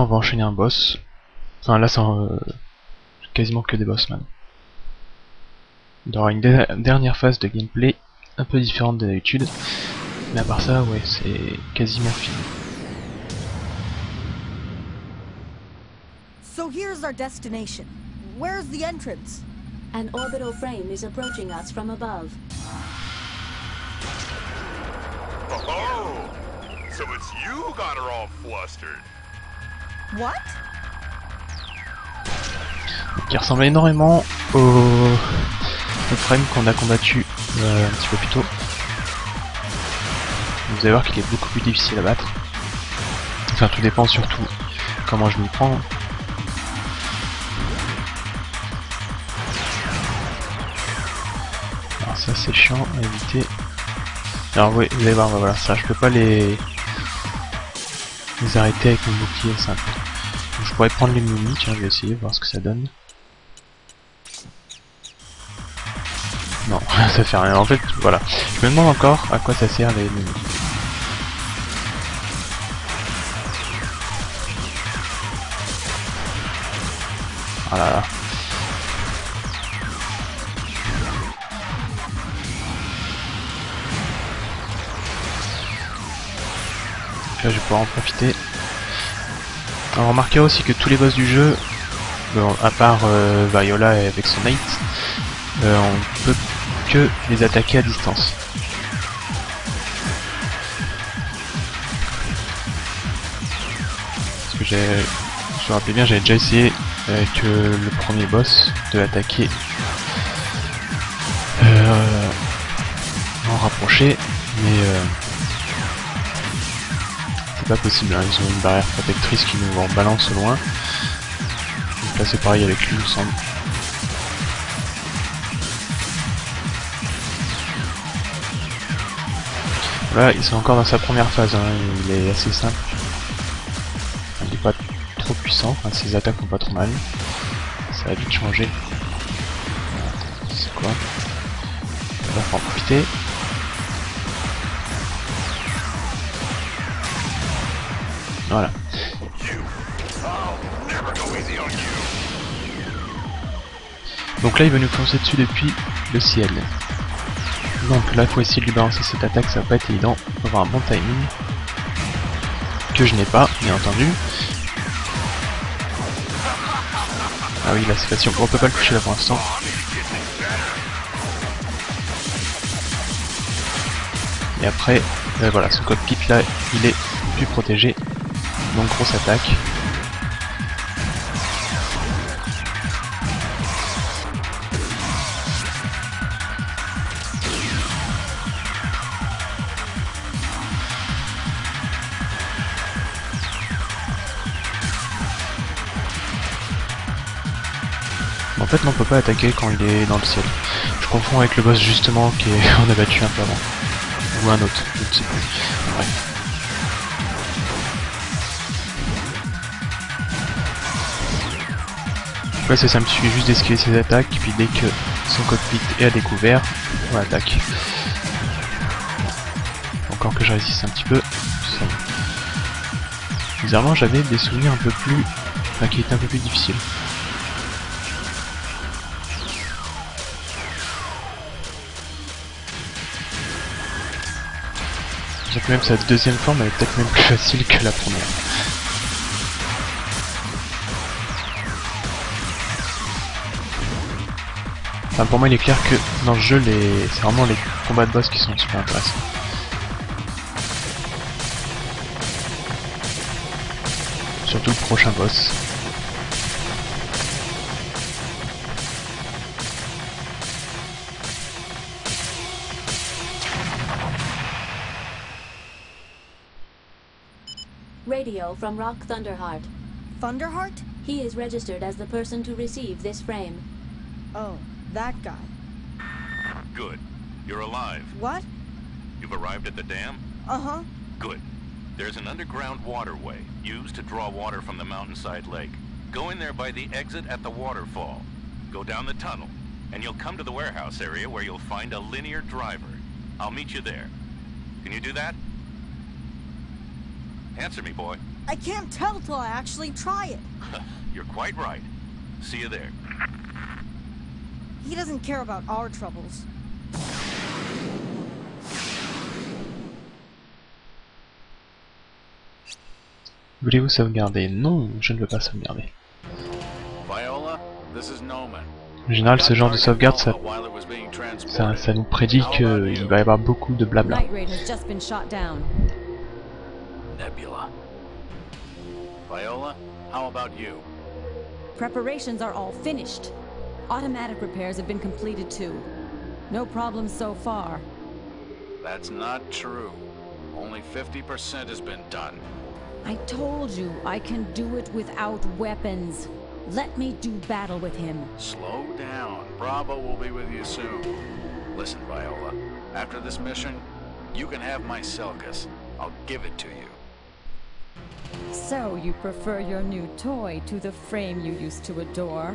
Là on va enchaîner un boss. Enfin là c'est euh, quasiment que des boss man. Il y aura une dernière phase de gameplay un peu différente de d'habitude. Mais à part ça, ouais, c'est quasiment fini. So here's our destination. Where's the entrance? An orbital frame is approaching us from above. Oh, so it's you who got her all flustered. Qui ressemble énormément au, au frame qu'on a combattu euh, un petit peu plus tôt. Vous allez voir qu'il est beaucoup plus difficile à battre. Enfin, tout dépend surtout comment je m'y prends. Alors ça c'est chiant à éviter. Alors oui, vous allez voir, voilà, ça je peux pas les, les arrêter avec mon bouclier simple. Donc, je pourrais prendre les mini, tiens je vais essayer, voir ce que ça donne. Non, ça fait rien. En fait, voilà. Je me demande encore à quoi ça sert les mini. Ah là là. Je vais pouvoir en profiter. Alors remarquez aussi que tous les boss du jeu, à part euh, Viola et avec son Knight, euh, on peut que les attaquer à distance. Parce que j'ai, je me rappelle bien, j'avais déjà essayé avec euh, le premier boss de l'attaquer euh, en rapproché, mais pas possible. Hein. Ils ont une barrière protectrice qui nous en balance au loin. Donc là c'est pareil avec lui, il me semble. Là, ils sont encore dans sa première phase, hein. il est assez simple. Il est pas trop puissant, enfin, ses attaques font pas trop mal. Ça va vite changer. C'est quoi? On va en profiter. Voilà. Donc là il va nous foncer dessus depuis le ciel. Donc là il faut essayer de lui balancer cette attaque, ça va pas être évident, il faut avoir un bon timing. Que je n'ai pas, bien entendu. Ah oui là c'est facile, on peut pas le toucher là pour l'instant. Et après, euh, voilà, ce cockpit là, il est plus protégé. Donc grosse attaque. En fait, on peut pas attaquer quand il est dans le ciel. Je confonds avec le boss justement qui est on a battu un peu avant. Ou un autre, je sais plus. Ouais, c'est ça, me suffit juste d'esquiver ses attaques, puis dès que son cockpit est à découvert, on attaque. Encore que je résiste un petit peu. Bizarrement, j'avais des souvenirs un peu plus... Enfin, qui étaient un peu plus difficiles. J'ai même sa deuxième forme, elle est peut-être même plus facile que la première. Enfin, pour moi, il est clair que dans le jeu, les... c'est vraiment les combats de boss qui sont super intéressants. Surtout le prochain boss. Radio from Rock Thunderheart. Thunderheart? He is registered as the person to receive this frame. Oh, that guy. Good. You're alive. What? You've arrived at the dam? Uh-huh. Good. There's an underground waterway used to draw water from the mountainside lake. Go in there by the exit at the waterfall. Go down the tunnel, and you'll come to the warehouse area where you'll find a linear driver. I'll meet you there. Can you do that? Answer me, boy. I can't tell till I actually try it. You're quite right. See you there. He doesn't care about our troubles. Voulez-vous sauvegarder? Non, je ne veux pas sauvegarder. Viola, this is Noman. En général, ce genre de sauvegarde, ça, ça, ça nous prédit qu'il va y avoir beaucoup de blabla. Nebula. Viola, how about you? Preparations are all finished. Automatic repairs have been completed too. No problems so far. That's not true. Only 50% has been done. I told you I can do it without weapons. Let me do battle with him. Slow down. Bravo will be with you soon. Listen, Viola. After this mission, you can have my Selgus. I'll give it to you. So you prefer your new toy to the frame you used to adore?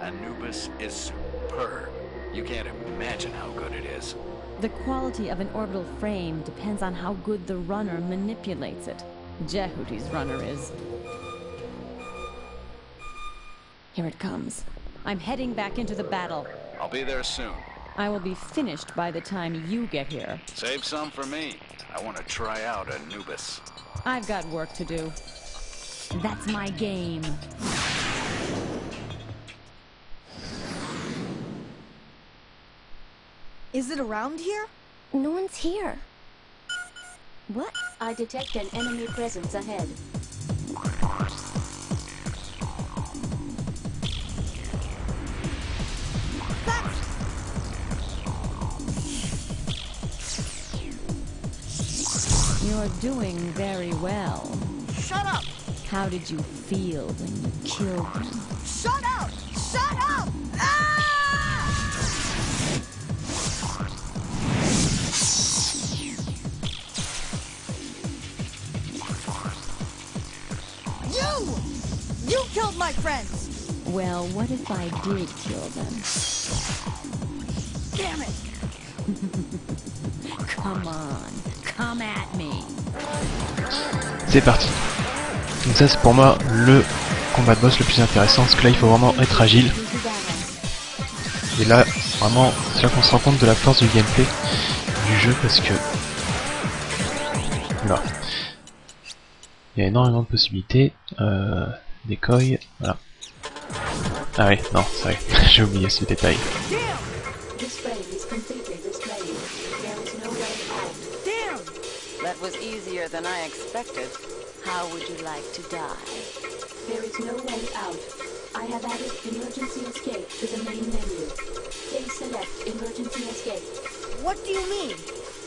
Anubis is superb. You can't imagine how good it is. The quality of an orbital frame depends on how good the runner manipulates it. Jehuti's runner is. Here it comes. I'm heading back into the battle. I'll be there soon. I will be finished by the time you get here. Save some for me. I want to try out Anubis. I've got work to do. That's my game. Is it around here? No one's here. What? I detect an enemy presence ahead. You're doing very well. shut up! How did you feel when you killed him? Shut up! Shut up! Ah! Friends! Well, what if I did kill them? Damn it! Come on, come at me. C'est parti. Donc ça c'est pour moi le combat de boss le plus intéressant parce que là il faut vraiment être agile. Et là vraiment c'est là qu'on se rend compte de la force du gameplay du jeu parce que voilà. Il y a énormément de possibilités. Euh, décoil, voilà. Ah oui, non, c'est vrai, j'ai oublié ce détail. Damn! This frame is completely displayed. There is no way That was easier than I expected. How would you like to die? There is no way out. I have added emergency escape to the main menu. Please select emergency escape. What do you mean?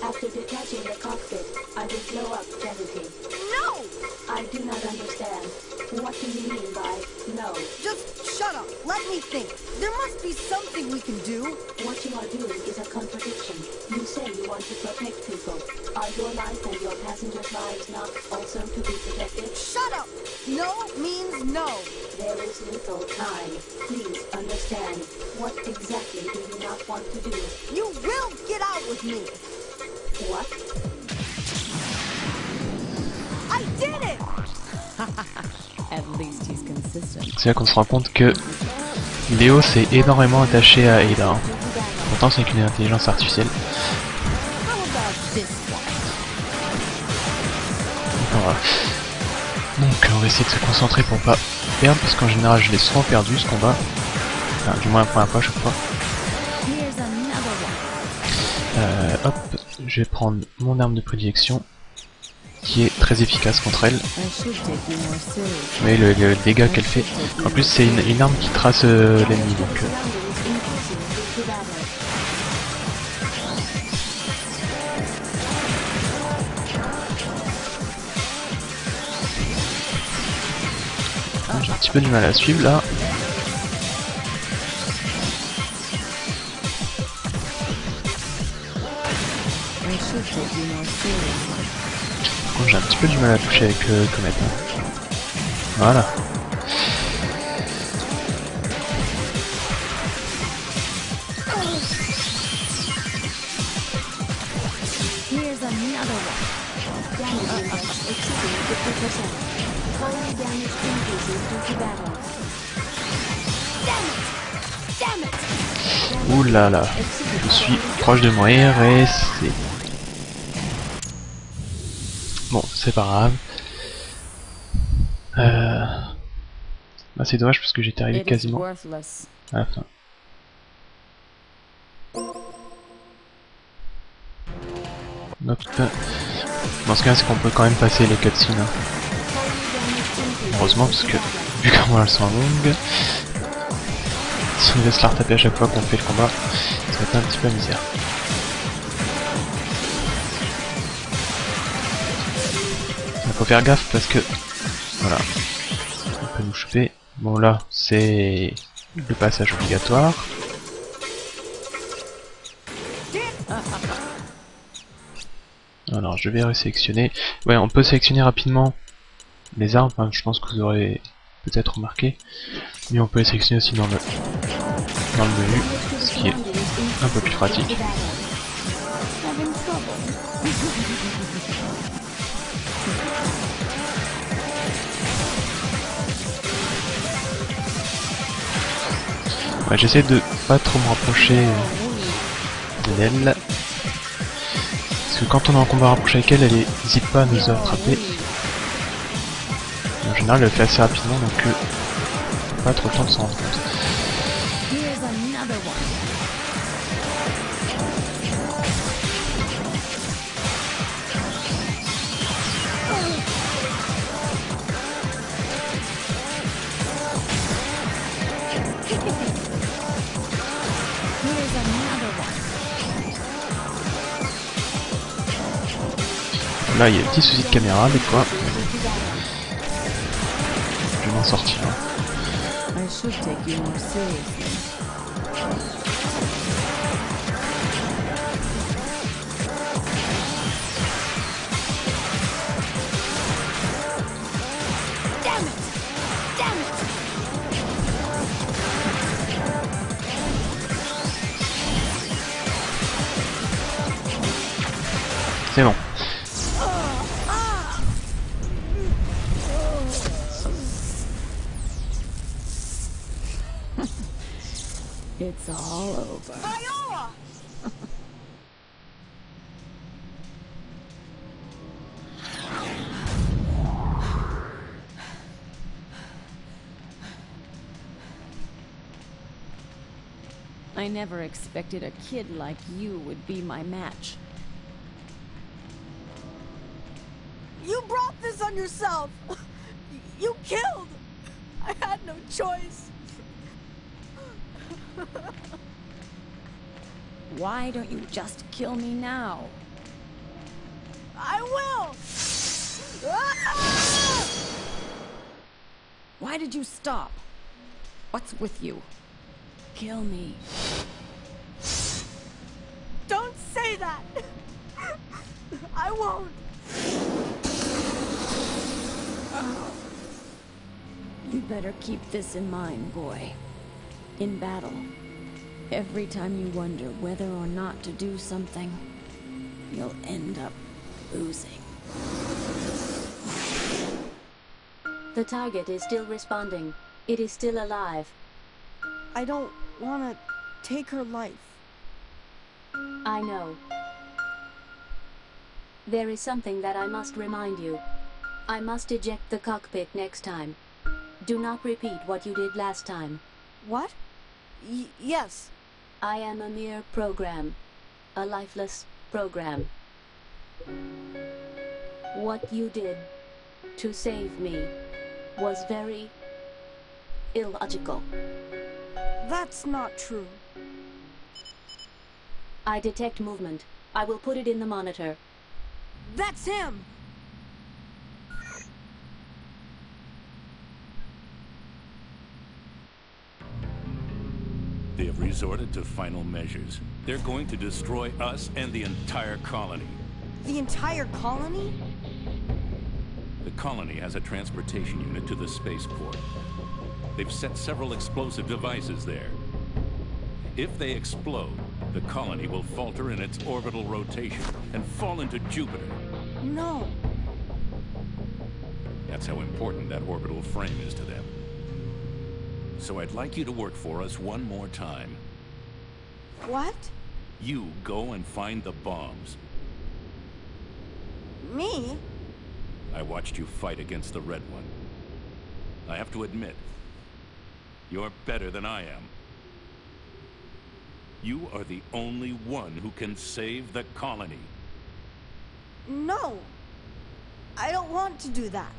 After detaching the cockpit, I will blow up Jehuti. No! I do not understand. What do you mean by no? Just shut up. Let me think. There must be something we can do. What you are doing is a contradiction. You say you want to protect people. Are your life and your passengers' lives not also to be protected? Shut up! No means no. There is little time. Please understand. What exactly do you not want to do? You will get out with me. C'est là qu'on se rend compte que Léo s'est énormément attaché à Ada. hein. Pourtant c'est qu'une intelligence artificielle. Donc, on va essayer de se concentrer pour pas perdre parce qu'en général je l'ai souvent perdu ce combat. Enfin, du moins la première fois à chaque fois. Euh, hop, je vais prendre mon arme de prédilection très efficace contre elle. Mais le, dégât qu'elle fait. En plus c'est une, une arme qui trace euh, l'ennemi donc. euh. J'ai un petit peu du mal à suivre là. Contre, j'ai un petit peu du mal à toucher avec euh, Comet. hein. Voilà. Here's another one. Damage index exceeding 50%. Fully damaged increases due to battle. Damn it! Ouh là là, je suis proche de mourir et c'est... Bon, c'est pas grave. Euh... Bah, c'est dommage parce que j'étais arrivé quasiment worthless. à la fin. Dans ce cas, c'est qu'on peut quand même passer les cutscenes. hein. Heureusement, parce que vu comment elles sont longues, si on laisse la retaper à chaque fois qu'on fait le combat, ça va être un petit peu misère. Faut faire gaffe parce que voilà, on peut nous choper. Bon là, c'est le passage obligatoire. Alors je vais sélectionner. Ouais, on peut sélectionner rapidement les armes. Enfin, je pense que vous aurez peut-être remarqué. Mais on peut les sélectionner aussi dans le dans le menu, ce qui est un peu plus pratique. Ouais, j'essaie de pas trop me rapprocher d'elle. Parce que quand on est en combat rapproché avec elle, elle n'hésite pas à nous attraper. En général, elle le fait assez rapidement, donc euh, pas trop le temps de s'en rendre compte. Là, il y a des petits soucis de caméra, des fois. Je vais m'en sortir. hein. I It's all over. Viola! I never expected a kid like you would be my match. You brought this on yourself! You killed! I had no choice. Why don't you just kill me now? I will! Ah! Why did you stop? What's with you? Kill me. Don't say that! I won't! You better keep this in mind, boy. In battle, every time you wonder whether or not to do something, you'll end up losing. The target is still responding. It is still alive. I don't want to take her life. I know. There is something that I must remind you. I must eject the cockpit next time. Do not repeat what you did last time. What? Y- yes. I am a mere program. A lifeless program. What you did to save me was very illogical. That's not true. I detect movement. I will put it in the monitor. That's him! They have resorted to final measures. They're going to destroy us and the entire colony. The entire colony? The colony has a transportation unit to the spaceport. They've set several explosive devices there. If they explode, the colony will falter in its orbital rotation and fall into Jupiter. No. That's how important that orbital frame is to them. So I'd like you to work for us one more time. What? You go and find the bombs. Me? I watched you fight against the Red One. I have to admit, you're better than I am. You are the only one who can save the colony. No. I don't want to do that.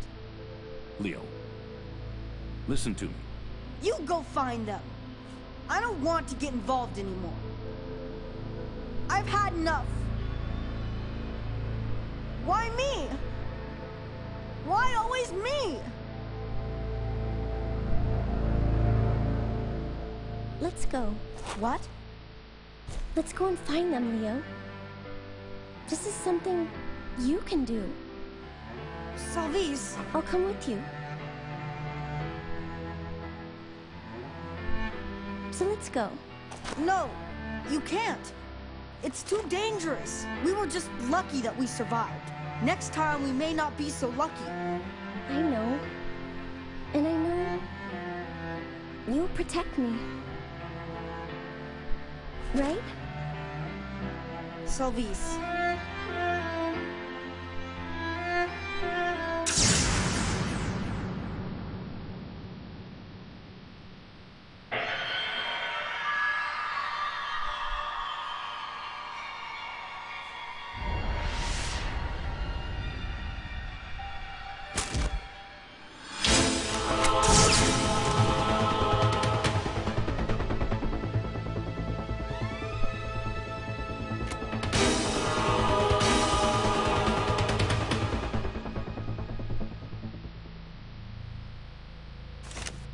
Leo, listen to me. You go find them. I don't want to get involved anymore. I've had enough. Why me? Why always me? Let's go. What? Let's go and find them, Leo. This is something you can do. Salvis, I'll come with you. Let's go. no, you can't. It's too dangerous. We were just lucky that we survived. Next time we may not be so lucky. I know. And I know you'll protect me. Right? Salvis.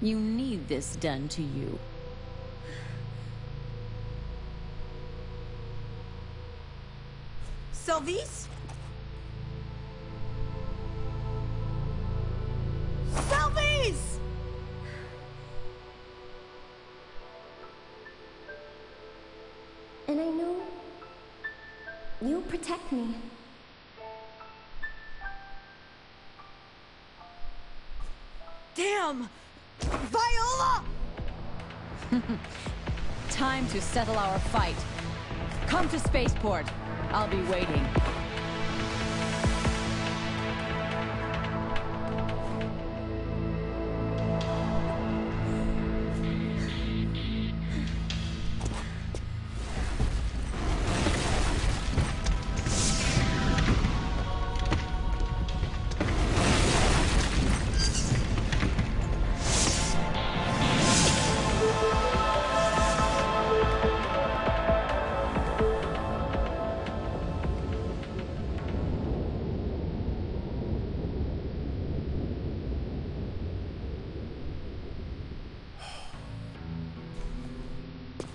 You need this done to you. Salvis? Settle our fight. Come to spaceport. I'll be waiting.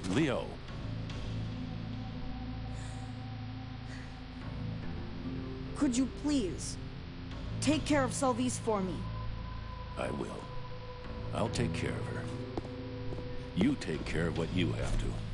Leo, Could you please take care of Salvis for me? I will. I'll take care of her. You take care of what you have to.